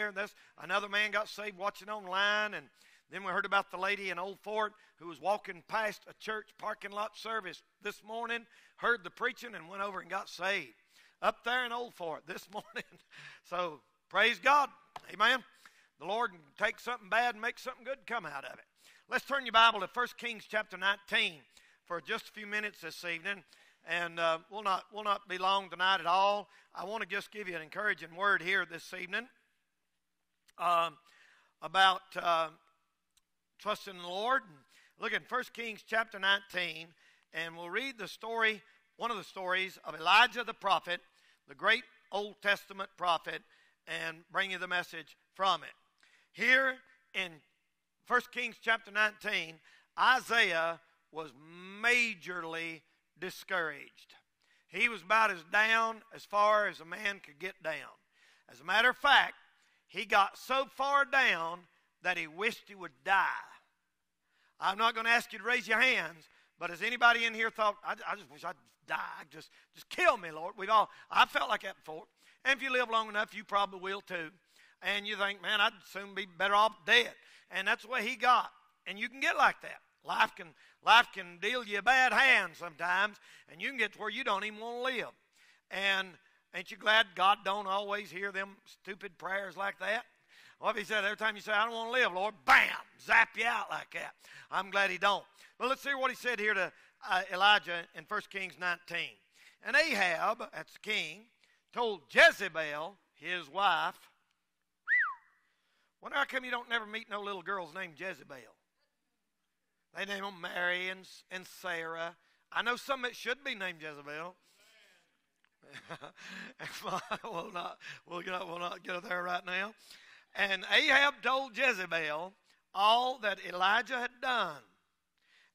here. This another man got saved watching online, and then we heard about the lady in Old Fort who was walking past a church parking lot service this morning, heard the preaching, and went over and got saved up there in Old Fort this morning. so praise God, Amen. The Lord can take something bad and make something good come out of it. Let's turn your Bible to 1 Kings chapter 19 for just a few minutes this evening and uh, we'll not we'll not be long tonight at all. I want to just give you an encouraging word here this evening uh, about uh, trusting the Lord. Look at 1 Kings chapter 19, and we'll read the story, one of the stories of Elijah the prophet, the great Old Testament prophet, and bring you the message from it. Here in 1 Kings chapter 19, Isaiah was majorly discouraged. He was about as down as far as a man could get down. As a matter of fact, he got so far down that he wished he would die. I'm not going to ask you to raise your hands, but has anybody in here thought, I, I just wish I'd die? Just, just kill me, Lord. We've all, I felt like that before. And if you live long enough, you probably will too. And you think, man, I'd soon be better off dead. And that's the way he got. And you can get like that. Life can, life can deal you a bad hand sometimes, and you can get to where you don't even want to live. And ain't you glad God don't always hear them stupid prayers like that? Well, if he said every time you say, I don't want to live, Lord, bam, zap you out like that. I'm glad he don't. But let's hear what he said here to uh, Elijah in 1 Kings 19. And Ahab, that's the king, told Jezebel, his wife, wonder how come you don't never meet no little girls named Jezebel? They name them Mary and, and Sarah. I know some that should be named Jezebel. we'll not we'll get we'll not get there right now. And Ahab told Jezebel all that Elijah had done,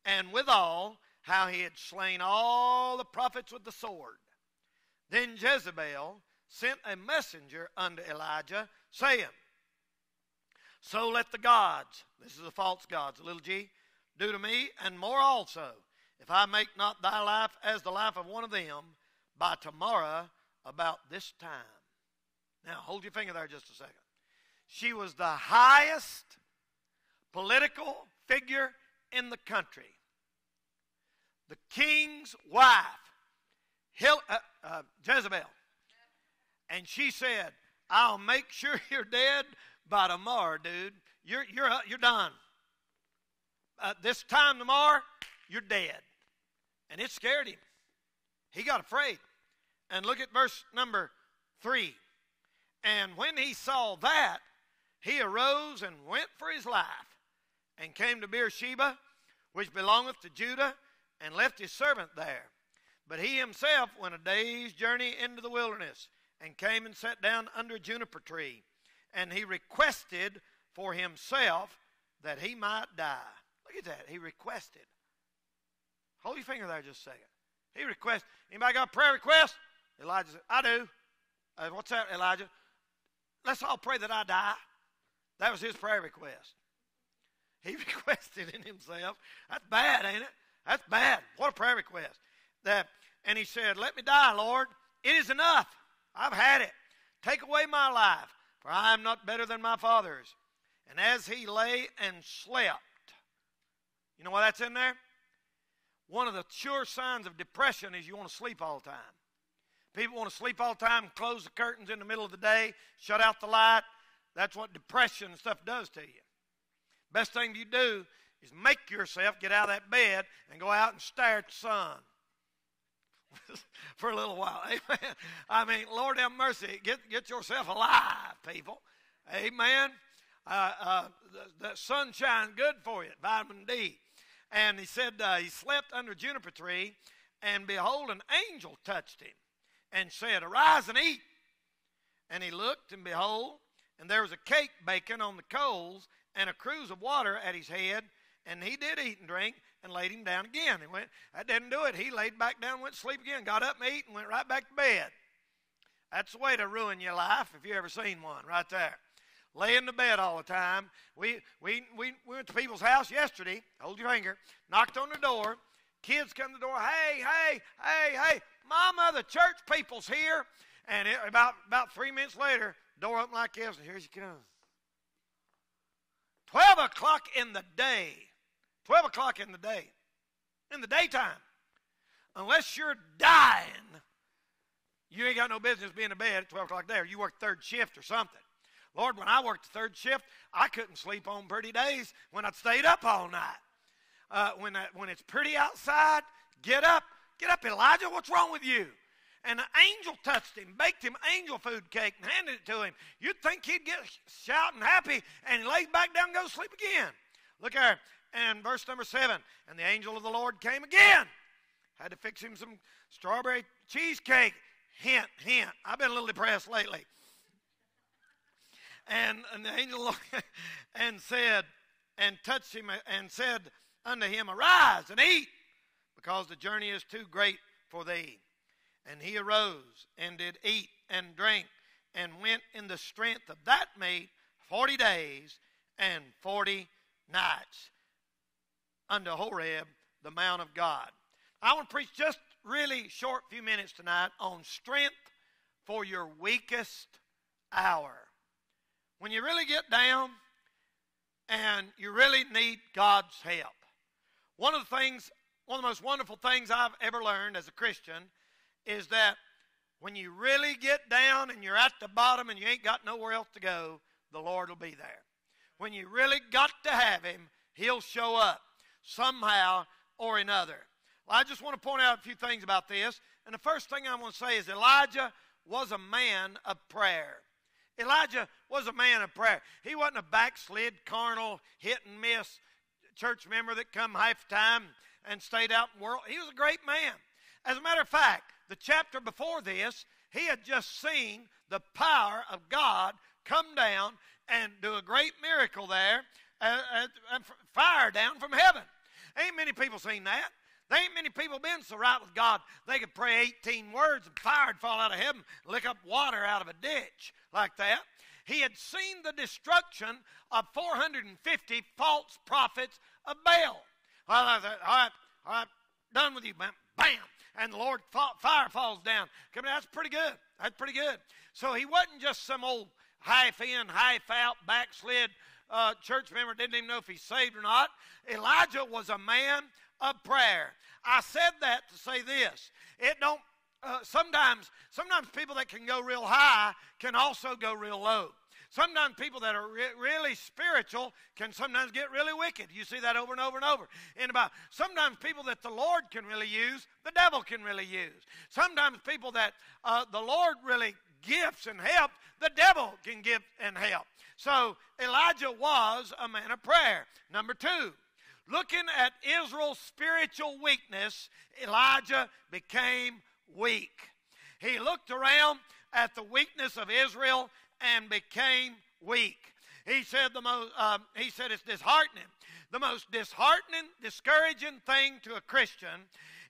and withal how he had slain all the prophets with the sword. Then Jezebel sent a messenger unto Elijah, saying, So let the gods, this is the false gods, little g, do to me, and more also, if I make not thy life as the life of one of them by tomorrow about this time. Now, hold your finger there just a second. She was the highest political figure in the country. The king's wife, Hil- uh, uh, Jezebel. And she said, I'll make sure you're dead by tomorrow, dude. You're, you're, uh, you're done uh, this time tomorrow, you're dead. And it scared him. He got afraid. And look at verse number three. And when he saw that, he arose and went for his life, and came to Beersheba, which belongeth to Judah, and left his servant there. But he himself went a day's journey into the wilderness, and came and sat down under a juniper tree. And he requested for himself that he might die. Look at that. He requested. Hold your finger there just a second. He requested. Anybody got a prayer request? Elijah said, I do. Uh, what's that, Elijah? Let's all pray that I die. That was his prayer request. He requested in himself. That's bad, ain't it? That's bad. What a prayer request. That, and he said, Let me die, Lord. It is enough. I've had it. Take away my life, for I am not better than my fathers. And as he lay and slept, you know why that's in there? One of the sure signs of depression is you want to sleep all the time. People want to sleep all the time, close the curtains in the middle of the day, shut out the light. That's what depression and stuff does to you. Best thing you do is make yourself get out of that bed and go out and stare at the sun for a little while. Amen. I mean, Lord have mercy. Get, get yourself alive, people. Amen. Uh, uh, the, the sunshine good for you, vitamin D. And he said uh, he slept under a juniper tree, and behold, an angel touched him and said, Arise and eat. And he looked, and behold, and there was a cake baking on the coals, and a cruse of water at his head. And he did eat and drink, and laid him down again. He went, that didn't do it. He laid back down, went to sleep again, got up and ate, and went right back to bed. That's the way to ruin your life if you ever seen one, right there lay in the bed all the time. We, we, we, we went to people's house yesterday, hold your finger, knocked on the door. Kids come to the door, hey, hey, hey, hey, mama, the church people's here. And it, about, about three minutes later, door open like this, and here she comes. 12 o'clock in the day. 12 o'clock in the day. In the daytime. Unless you're dying, you ain't got no business being in bed at 12 o'clock there. You work third shift or something. Lord, when I worked third shift, I couldn't sleep on pretty days when I stayed up all night. Uh, when, I, when it's pretty outside, get up. Get up, Elijah. What's wrong with you? And an angel touched him, baked him angel food cake, and handed it to him. You'd think he'd get shouting happy, and he lays back down and to sleep again. Look here. And verse number seven. And the angel of the Lord came again. Had to fix him some strawberry cheesecake. Hint, hint. I've been a little depressed lately. And, the angel and said, and touched him and said unto him, Arise and eat, because the journey is too great for thee. And he arose and did eat and drink and went in the strength of that meat forty days and forty nights unto Horeb, the mount of God. I want to preach just really short few minutes tonight on strength for your weakest hour. When you really get down and you really need God's help. One of the things, one of the most wonderful things I've ever learned as a Christian is that when you really get down and you're at the bottom and you ain't got nowhere else to go, the Lord will be there. When you really got to have Him, He'll show up somehow or another. Well, I just want to point out a few things about this. And the first thing I want to say is Elijah was a man of prayer. Elijah was a man of prayer. He wasn't a backslid, carnal, hit and miss church member that come half time and stayed out in the world. He was a great man. As a matter of fact, the chapter before this, he had just seen the power of God come down and do a great miracle there, uh, uh, fire down from heaven. Ain't many people seen that. There ain't many people been so right with God they could pray 18 words and fire'd fall out of heaven, lick up water out of a ditch like that. He had seen the destruction of 450 false prophets of Baal. Well, I said, all right, all right, done with you, bam, bam. And the Lord fire falls down. Come on, that's pretty good. That's pretty good. So he wasn't just some old half in, half out, backslid uh, church member, didn't even know if he's saved or not. Elijah was a man of prayer. I said that to say this. It don't uh, sometimes sometimes people that can go real high can also go real low. Sometimes people that are re- really spiritual can sometimes get really wicked. You see that over and over and over in about. Sometimes people that the Lord can really use, the devil can really use. Sometimes people that uh, the Lord really gifts and help, the devil can give and help. So Elijah was a man of prayer. Number two, looking at Israel's spiritual weakness, Elijah became weak. He looked around at the weakness of Israel and became weak. He said the most. Um, he said it's disheartening. The most disheartening, discouraging thing to a Christian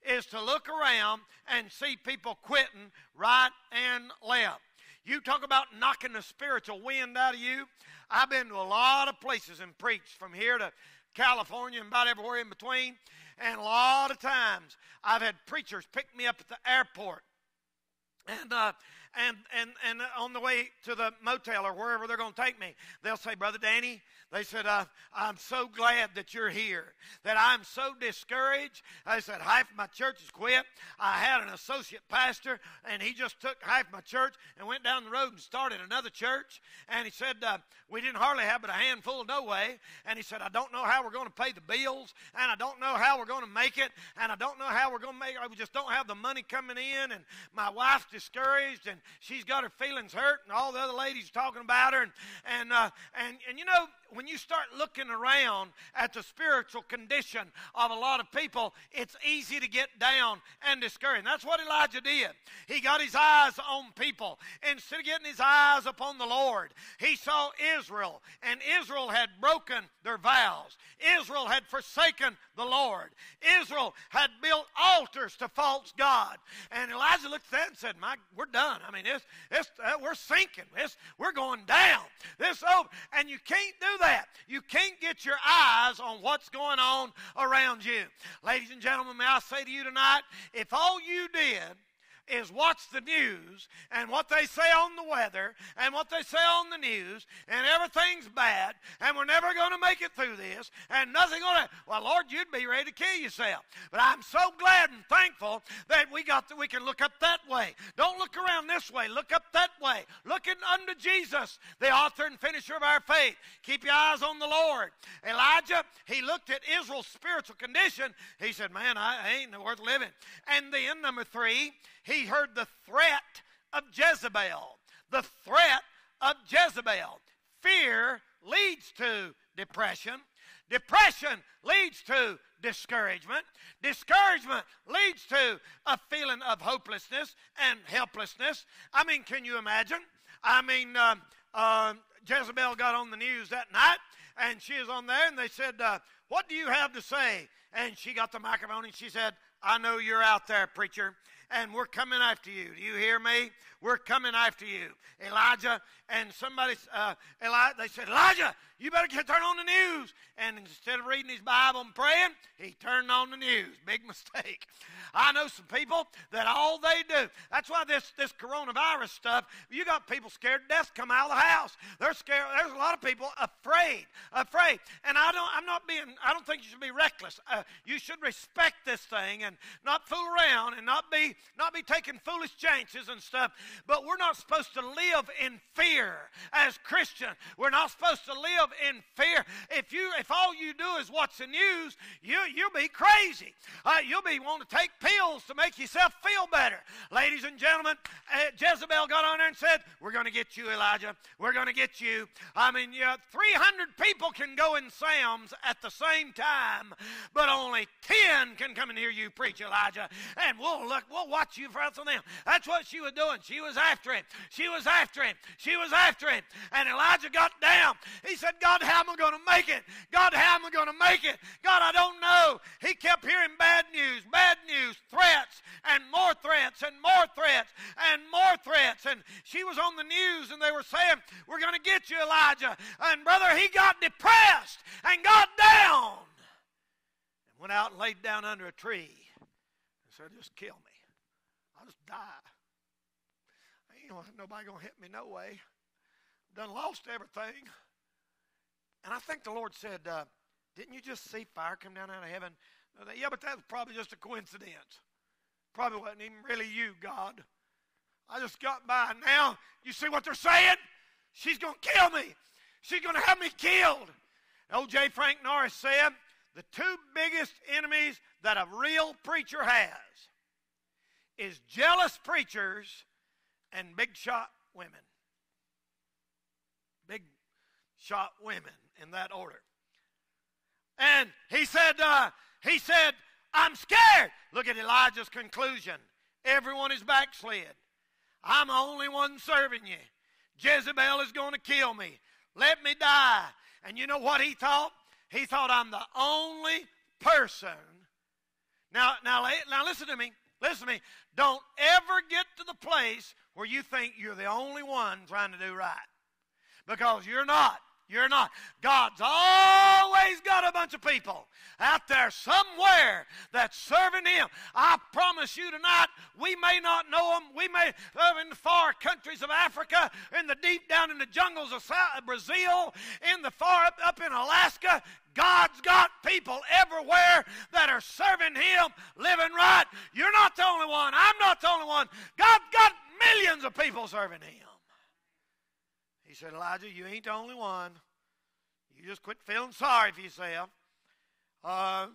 is to look around and see people quitting right and left. You talk about knocking the spiritual wind out of you. I've been to a lot of places and preached from here to California and about everywhere in between. And a lot of times I've had preachers pick me up at the airport. And, uh, and, and, and on the way to the motel or wherever they're going to take me, they'll say, Brother Danny, they said, uh, I'm so glad that you're here, that I'm so discouraged. I said, half my church has quit. I had an associate pastor, and he just took half my church and went down the road and started another church. And he said, uh, we didn't hardly have but a handful no way. And he said, I don't know how we're going to pay the bills, and I don't know how we're going to make it, and I don't know how we're going to make it. We just don't have the money coming in, and my wife's discouraged, and she's got her feelings hurt, and all the other ladies talking about her. And, and, uh, and, and you know, when you start looking around at the spiritual condition of a lot of people, it's easy to get down and discouraged. That's what Elijah did. He got his eyes on people. Instead of getting his eyes upon the Lord, he saw Israel, and Israel had broken their vows. Israel had forsaken the Lord. Israel had built altars to false God. And Elijah looked at that and said, "My, we're done. I mean, this, this, uh, we're sinking. This, we're going down. This over." And you can't do that. You can't get your eyes on what's going on around you. Ladies and gentlemen, may I say to you tonight, if all you did is watch the news and what they say on the weather and what they say on the news and everything's bad and we're never going to make it through this and nothing going to well lord you'd be ready to kill yourself. But i'm so glad and thankful that we got that we can look up that way. Don't look around this way. Look up that way. Looking unto jesus the author and finisher of our faith. Keep your eyes on the lord. Elijah he looked at israel's spiritual condition. He said man i ain't worth living. And then number three he heard the threat of Jezebel. The threat of Jezebel. Fear leads to depression. Depression leads to discouragement. Discouragement leads to a feeling of hopelessness and helplessness. I mean, can you imagine? I mean, uh, uh, Jezebel got on the news that night, and she was on there, and they said, uh, What do you have to say? And she got the microphone, and she said, I know you're out there, preacher, and we're coming after you. Do you hear me? We're coming after you. Elijah and somebody, uh, Eli, they said, Elijah, you better get turn on the news. And instead of reading his Bible and praying, he turned on the news. Big mistake. I know some people that all they do, that's why this, this coronavirus stuff, you got people scared to death come out of the house. They're scared. There's a lot of people afraid, afraid. And I don't, I'm not being, I don't think you should be reckless. Uh, you should respect this thing and not fool around and not be, not be taking foolish chances and stuff. But we're not supposed to live in fear as Christians. We're not supposed to live in fear. If you, if all you do is watch the news, you, you'll be crazy. Uh, you'll be wanting to take pills to make yourself feel better. Ladies and gentlemen, uh, Jezebel got on there and said, We're going to get you, Elijah. We're going to get you. I mean, yeah, 300 people can go in Sam's at the same time, but only 10 can come and hear you preach, Elijah. And we'll look, we'll watch you for on them. That's what she was doing. She was after him. She was after him. She was after him. And Elijah got down. He said, God, how am I going to make it? God, how am I going to make it? God, I don't know. He kept hearing bad news, bad news, threats, and more threats, and more threats, and more threats. And she was on the news, and they were saying, We're going to get you, Elijah. And brother, he got depressed and got down and went out and laid down under a tree and said, Just kill me. I'll just die. Ain't nobody to hit me no way. Done lost everything. And I think the Lord said, uh, Didn't you just see fire come down out of heaven? Yeah, but that was probably just a coincidence. Probably wasn't even really you, God. I just got by. Now, you see what they're saying? She's going to kill me. She's going to have me killed. O.J. Frank Norris said, the two biggest enemies that a real preacher has is jealous preachers and big shot women. Big shot women in that order. And he said, uh, he said, I'm scared. Look at Elijah's conclusion. Everyone is backslid. I'm the only one serving you. Jezebel is going to kill me. Let me die. And you know what he thought? He thought I'm the only person. Now, now, now listen to me. Listen to me. Don't ever get to the place where you think you're the only one trying to do right. Because you're not. You're not. God's always got a bunch of people out there somewhere that's serving Him. I promise you tonight, we may not know them. We may live in the far countries of Africa, in the deep down in the jungles of South, Brazil, in the far up, up in Alaska. God's got people everywhere that are serving Him, living right. You're not the only one. I'm not the only one. God's got millions of people serving Him. He said, Elijah, you ain't the only one. You just quit feeling sorry for yourself. Uh,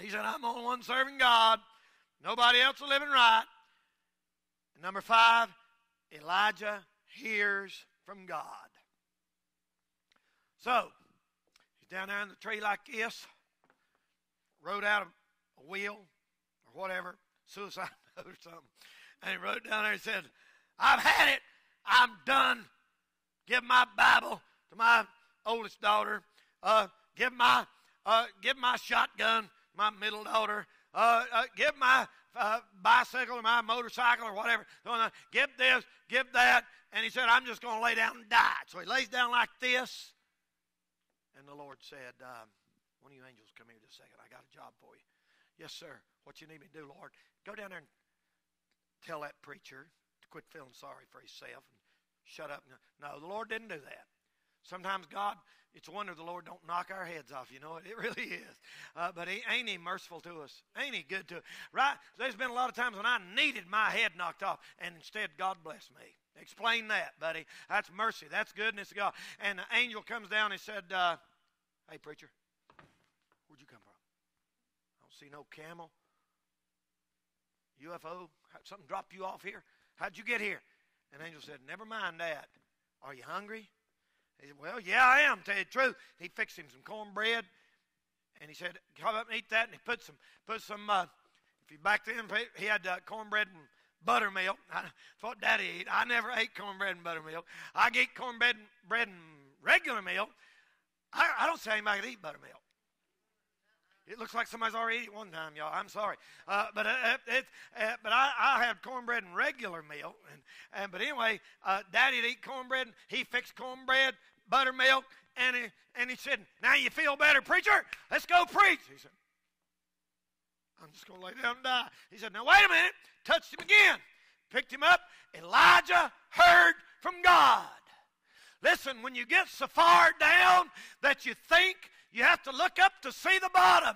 he said, I'm the only one serving God. Nobody else is living right. And number five, Elijah hears from God. So, he's down there in the tree like this, wrote out a, a will or whatever, suicide note or something. And he wrote down there and said, I've had it. I'm done give my Bible to my oldest daughter. Uh, give my uh, give my shotgun my middle daughter. Uh, uh, give my uh, bicycle or my motorcycle or whatever. Give this, give that. And he said, I'm just going to lay down and die. So he lays down like this. And the Lord said, um, One of you angels, come here just a second. I got a job for you. Yes, sir. What you need me to do, Lord? Go down there and tell that preacher to quit feeling sorry for himself and shut up. No, the Lord didn't do that. Sometimes God, it's a wonder the Lord don't knock our heads off. You know it, it really is. Uh, but he ain't he merciful to us? Ain't he good to us? Right? There's been a lot of times when I needed my head knocked off, and instead God blessed me. Explain that, buddy. That's mercy. That's goodness of God. And the angel comes down and said, uh, "Hey, preacher, where'd you come from? I don't see no camel, UFO. Something dropped you off here. How'd you get here?" And angel said, "Never mind that. Are you hungry?" He said, Well, yeah, I am, tell you the truth. He fixed him some cornbread, and he said, Come up and eat that. And he put some, put some uh, if you back then, he had uh, cornbread and buttermilk. That's what Daddy ate. I never ate cornbread and buttermilk. I eat cornbread bread and regular milk. I, I don't say anybody eat buttermilk. It looks like somebody's already eaten one time, y'all. I'm sorry, uh, but uh, it, uh, but I, I had cornbread and regular milk, and, and but anyway, uh, Daddy'd eat cornbread. He fixed cornbread, buttermilk, and he, and he said, "Now you feel better, preacher? Let's go preach." He said, "I'm just to lay down and die." He said, "Now wait a minute." Touched him again, picked him up. Elijah heard from God. Listen, when you get so far down that you think you have to look up to see the bottom.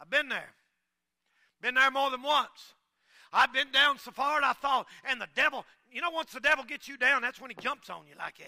I've been there. Been there more than once. I've been down so far and I thought, and the devil, you know, once the devil gets you down, that's when he jumps on you like that.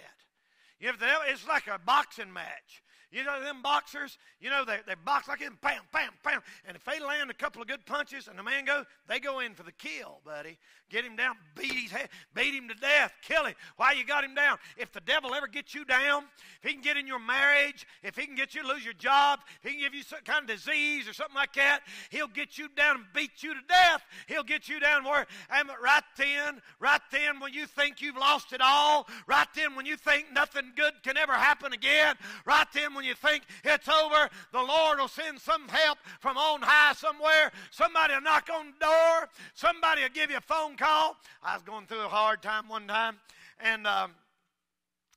You know, it's like a boxing match. You know, them boxers, you know, they, they box like them, bam, bam, bam. And if they land a couple of good punches and the man goes, they go in for the kill, buddy. Get him down, beat his head, beat him to death, kill him. Why you got him down? If the devil ever gets you down, if he can get in your marriage, if he can get you to lose your job, if he can give you some kind of disease or something like that, he'll get you down and beat you to death. He'll get you down where, and right then, right then when you think you've lost it all, right then when you think nothing good can ever happen again, right then when when you think it's over, the Lord will send some help from on high somewhere. Somebody will knock on the door. Somebody will give you a phone call. I was going through a hard time one time, and um,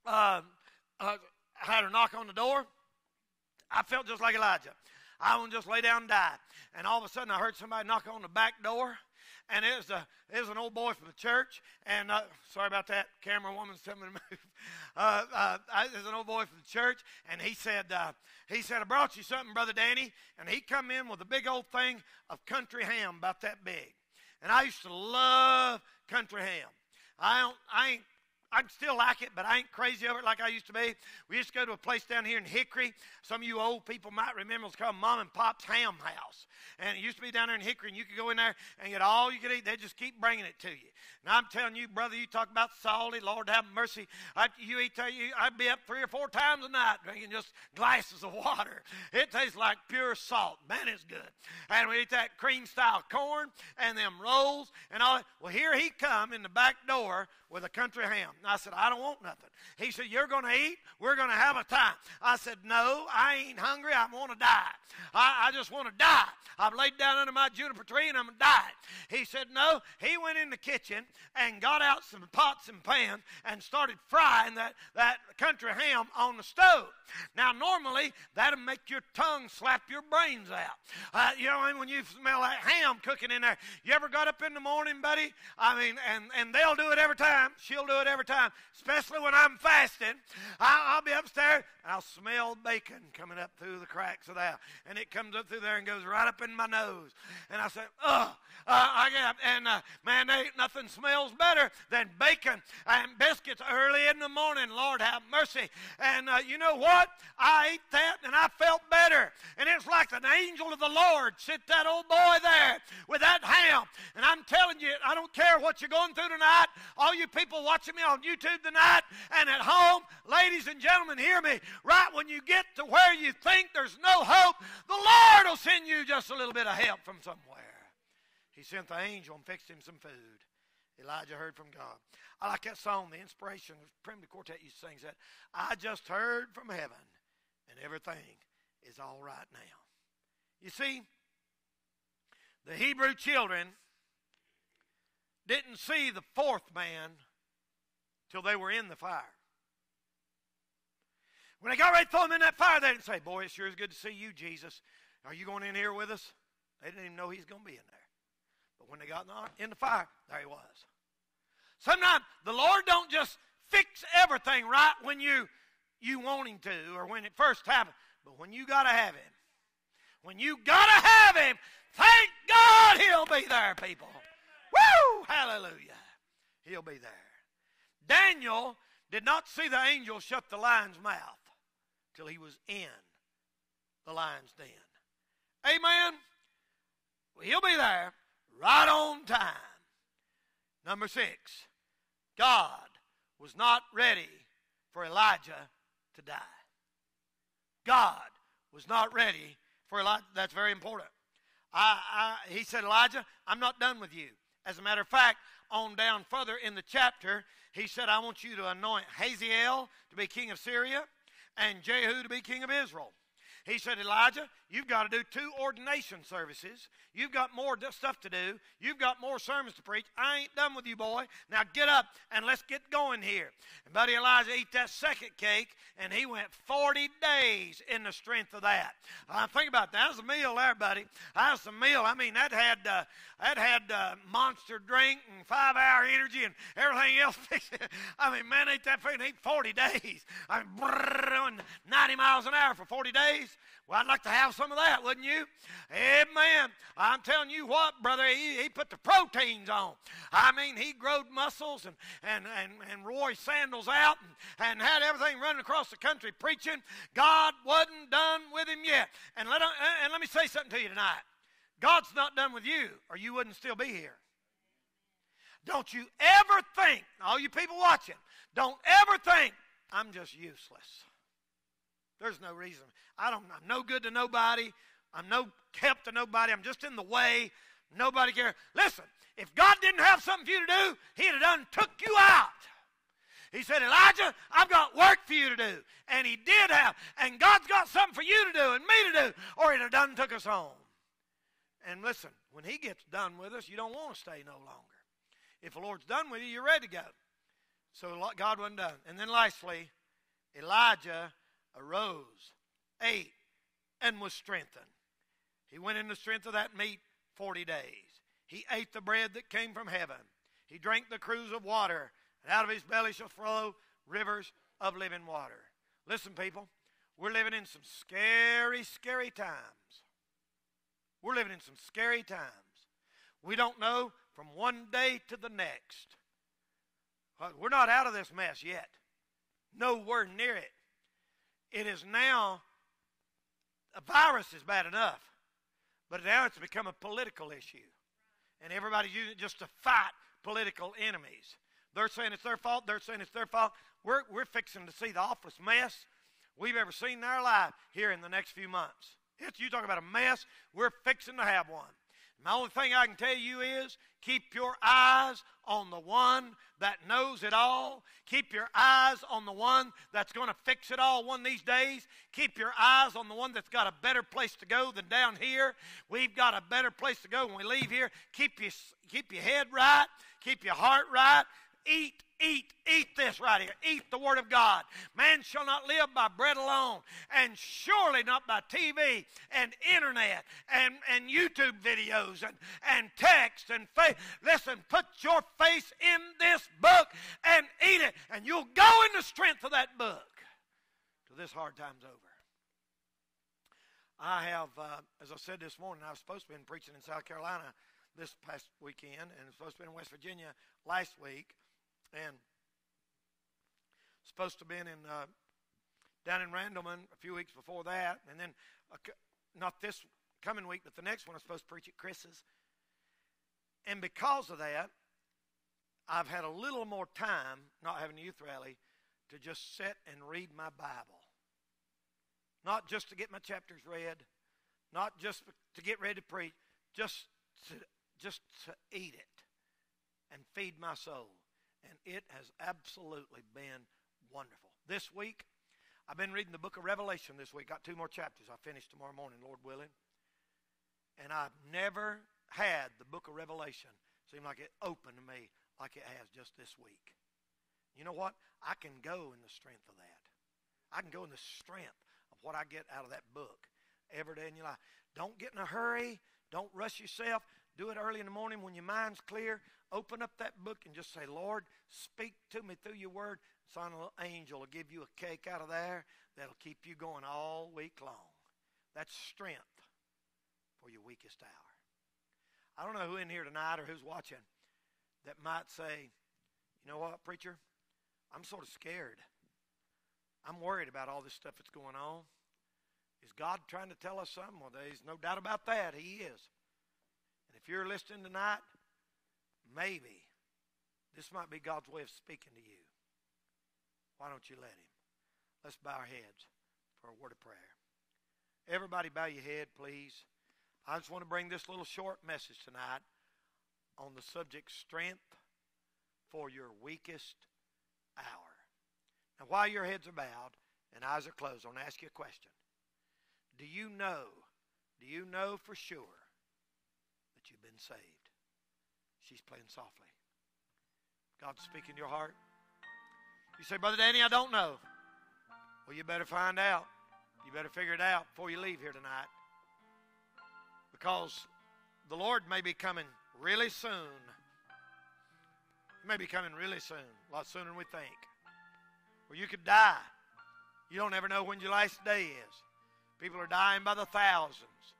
uh, uh, I had a knock on the door. I felt just like Elijah. I to just lay down and die. And all of a sudden, I heard somebody knock on the back door and it was, a, it was an old boy from the church. And uh, sorry about that, camera woman's telling me to move. Uh, uh, was an old boy from the church, and he said, uh, he said, I brought you something, brother Danny. And he come in with a big old thing of country ham, about that big. And I used to love country ham. I don't, I ain't I still like it, but I ain't crazy over it like I used to be. We used to go to a place down here in Hickory. Some of you old people might remember it's called Mom and Pop's Ham House. And it used to be down there in Hickory, and you could go in there and get all you could eat. They just keep bringing it to you. And I'm telling you, brother, you talk about salty. Lord have mercy. I, you eat you, I'd be up three or four times a night drinking just glasses of water. It tastes like pure salt. Man, it's good. And we eat that cream style corn and them rolls and all that. Well, here he come in the back door with a country ham. I said, I don't want nothing. He said, You're going to eat? We're going to have a time. I said, No, I ain't hungry. I want to die. I, I just want to die. I've laid down under my juniper tree and I'm going to die. He said, No. He went in the kitchen and got out some pots and pans and started frying that, that country ham on the stove. Now, normally, that'll make your tongue slap your brains out. Uh, you know, when you smell that ham cooking in there, you ever got up in the morning, buddy? I mean, and, and they'll do it every time. She'll do it every time, especially when I'm fasting. I, will be upstairs I'll smell bacon coming up through the cracks of that. And it comes up through there and goes right up in my nose. And I say, ugh. Uh, I get up, and uh, man, ain't nothing smells better than bacon and biscuits early in the morning. Lord have mercy. And uh, you know what? I ate that and I felt better. And it's like an angel of the Lord sit that old boy there with that ham. And I'm telling you, I don't care what you're going through tonight. All you people watching me on YouTube tonight and at home, ladies and gentlemen, hear me. Right when you get to where you think there's no hope, the Lord will send you just a little bit of help from somewhere. He sent the angel and fixed him some food. Elijah heard from God. I like that song, the inspiration of Primitive Quartet used to sing that. I just heard from heaven, and everything is all right now. You see, the Hebrew children didn't see the fourth man till they were in the fire. When they got ready to throw him in that fire, they didn't say, Boy, it sure is good to see you, Jesus. Are you going in here with us? They didn't even know he's going to be in there. But when they got in the, fire, there he was. Sometimes the Lord don't just fix everything right when you you want him to or when it first happens, but when you gotta have him. When you gotta have him, thank God he'll be there, people. Hallelujah. He'll be there. Daniel did not see the angel shut the lion's mouth till he was in the lion's den. Amen. Well, he'll be there right on time. Number six, God was not ready for Elijah to die. God was not ready for Elijah. That's very important. I, I, he said, Elijah, I'm not done with you. As a matter of fact, on down further in the chapter, he said, I want you to anoint Hazael to be king of Syria and Jehu to be king of Israel. He said, Elijah, you've got to do two ordination services. You've got more stuff to do. You've got more sermons to preach. I ain't done with you, boy. Now get up and let's get going here. And Buddy Elijah ate that second cake, and he went 40 days in the strength of that. Uh, think about that. That was a meal there, buddy. That was a meal. I mean, that had uh, that had uh, monster drink and five hour energy and everything else. I mean, man, ate that food. Ate 40 days. I mean, brrr, 90 miles an hour for 40 days. Well, I'd like to have some of that, wouldn't you? Amen. I'm telling you what, brother, he, he put the proteins on. I mean, he growed muscles and, and, and, and Roy sandals out and, and had everything running across the country preaching. God wasn't done with him yet. And let, uh, and let me say something to you tonight. God's not done with you, or you wouldn't still be here. Don't you ever think, all you people watching, don't ever think, I'm just useless. There's no reason. I don't, I'm no good to nobody. I'm no help to nobody. I'm just in the way. Nobody cares. Listen, if God didn't have something for you to do, He'd have done took you out. He said, Elijah, I've got work for you to do. And he did have. And God's got something for you to do and me to do, or he'd have done took us home. And listen, when he gets done with us, you don't want to stay no longer. If the Lord's done with you, you're ready to go. So God wasn't done. And then lastly, Elijah arose, ate, and was strengthened. He went in the strength of that meat 40 days. He ate the bread that came from heaven. He drank the cruse of water, and out of his belly shall flow rivers of living water. Listen, people, we're living in some scary, scary times. We're living in some scary times. We don't know from one day to the next. We're not out of this mess yet. Nowhere near it. It is now, a virus is bad enough, but now it's become a political issue. And everybody's using it just to fight political enemies. They're saying it's their fault. They're saying it's their fault. We're, we're fixing to see the awfulest mess we've ever seen in our life here in the next few months. It's, you talk about a mess, we're fixing to have one. The only thing I can tell you is keep your eyes on the one that knows it all. Keep your eyes on the one that's going to fix it all one these days. Keep your eyes on the one that's got a better place to go than down here. We've got a better place to go when we leave here. Keep your, keep your head right. Keep your heart right. Eat Eat, eat this right here. Eat the Word of God. Man shall not live by bread alone, and surely not by TV and internet and, and YouTube videos and, and text and faith. Listen, put your face in this book and eat it, and you'll go in the strength of that book till this hard time's over. I have, uh, as I said this morning, I was supposed to be preaching in South Carolina this past weekend, and supposed to be in West Virginia last week and supposed to have been in uh, down in Randleman a few weeks before that, and then uh, not this coming week, but the next one I'm supposed to preach at Chris's. And because of that, I've had a little more time, not having a youth rally, to just sit and read my Bible. Not just to get my chapters read, not just to get ready to preach, just to, just to eat it and feed my soul and it has absolutely been wonderful. This week, I've been reading the book of Revelation this week. Got two more chapters. I finish tomorrow morning, Lord willing. And I've never had the book of Revelation seem like it opened to me like it has just this week. You know what? I can go in the strength of that. I can go in the strength of what I get out of that book every day in your life. Don't get in a hurry. Don't rush yourself. Do it early in the morning when your mind's clear. Open up that book and just say, Lord, speak to me through your word. Son, an angel will give you a cake out of there that'll keep you going all week long. That's strength for your weakest hour. I don't know who in here tonight or who's watching that might say, you know what, preacher? I'm sort of scared. I'm worried about all this stuff that's going on. Is God trying to tell us something? Well, there's no doubt about that. He is. And if you're listening tonight, maybe this might be God's way of speaking to you. Why don't you let Him? Let's bow our heads for a word of prayer. Everybody, bow your head, please. I just want to bring this little short message tonight on the subject strength for your weakest hour. Now, while your heads are bowed and eyes are closed, I want to ask you a question. Do you know, do you know for sure that you've been saved? She's playing softly. God's speaking to your heart. You say, Brother Danny, I don't know. Well, you better find out. You better figure it out before you leave here tonight. Because the Lord may be coming really soon. He may be coming really soon, a lot sooner than we think. Or you could die. You don't ever know when your last day is. People are dying by the thousands.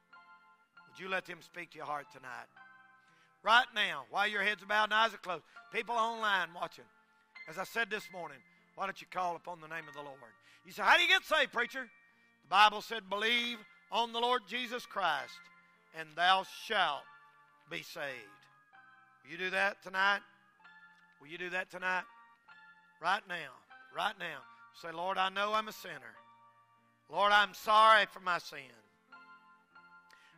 Would you let them speak to your heart tonight? Right now, while your heads are bowed and eyes are closed, people online watching, as I said this morning, why don't you call upon the name of the Lord? You say, How do you get saved, preacher? The Bible said, Believe on the Lord Jesus Christ, and thou shalt be saved. Will you do that tonight? Will you do that tonight? Right now. Right now. Say, Lord, I know I'm a sinner. Lord, I'm sorry for my sin.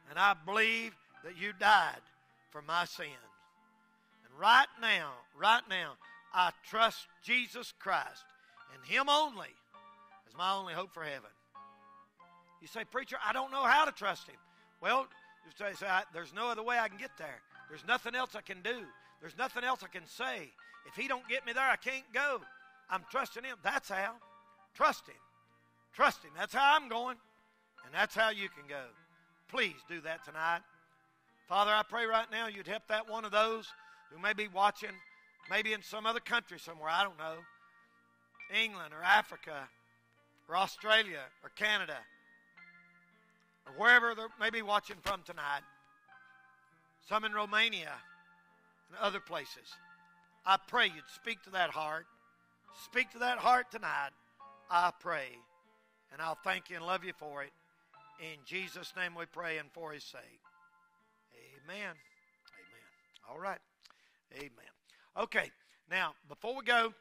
And I believe that you died for my sins. And right now, right now, I trust Jesus Christ and Him only as my only hope for heaven. You say, Preacher, I don't know how to trust Him. Well, you say, there's no other way I can get there. There's nothing else I can do. There's nothing else I can say. If He don't get me there, I can't go. I'm trusting Him. That's how. Trust Him. Trust Him. That's how I'm going. And that's how you can go. Please do that tonight. Father, I pray right now you'd help that one of those who may be watching, maybe in some other country somewhere, I don't know, England or Africa or Australia or Canada or wherever they may be watching from tonight, some in Romania and other places. I pray you'd speak to that heart. Speak to that heart tonight, I pray. And I'll thank you and love you for it. In Jesus' name we pray and for his sake. Amen. Amen. All right. Amen. Okay. Now, before we go,